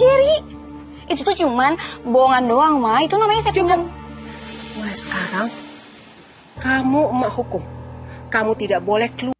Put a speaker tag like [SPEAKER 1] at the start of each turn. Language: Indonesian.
[SPEAKER 1] Jerry. Itu tuh cuman bohongan doang, Ma. Itu namanya settingan.
[SPEAKER 2] Mulai sekarang, kamu emak hukum. Kamu tidak boleh keluar.